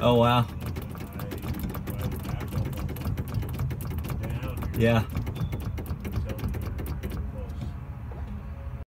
Oh wow. Yeah.